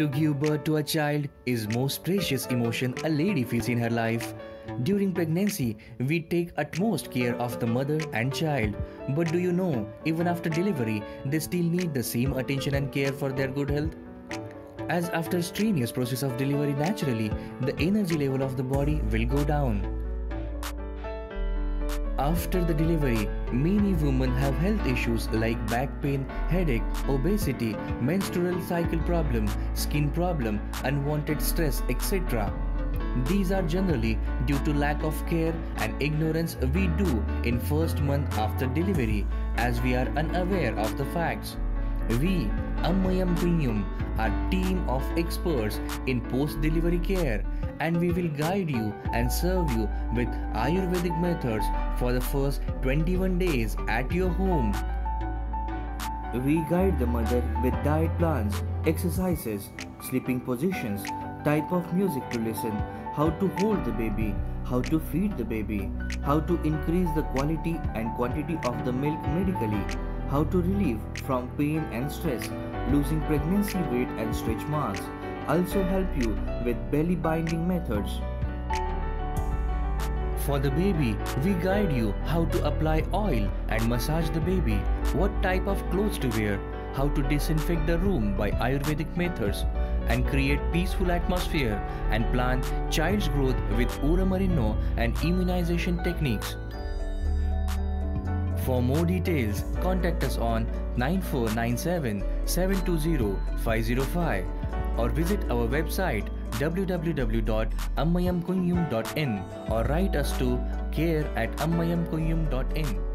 To give birth to a child is most precious emotion a lady feels in her life. During pregnancy, we take utmost care of the mother and child. But do you know, even after delivery, they still need the same attention and care for their good health? As after strenuous process of delivery naturally, the energy level of the body will go down. After the delivery, many women have health issues like back pain, headache, obesity, menstrual cycle problem, skin problem, unwanted stress, etc. These are generally due to lack of care and ignorance we do in first month after delivery as we are unaware of the facts. We, Ammayam Kunyum, are team of experts in post-delivery care and we will guide you and serve you with Ayurvedic methods for the first 21 days at your home. We guide the mother with diet plans, exercises, sleeping positions, type of music to listen, how to hold the baby, how to feed the baby, how to increase the quality and quantity of the milk medically, how to relieve from pain and stress, losing pregnancy weight and stretch marks, also help you with belly binding methods. For the baby, we guide you how to apply oil and massage the baby, what type of clothes to wear, how to disinfect the room by Ayurvedic methods, and create peaceful atmosphere and plan child's growth with Uramarino and immunization techniques. For more details, contact us on 9497 720 505 or visit our website www.ammayamkunyum.in or write us to care at ammayamkunyum.in.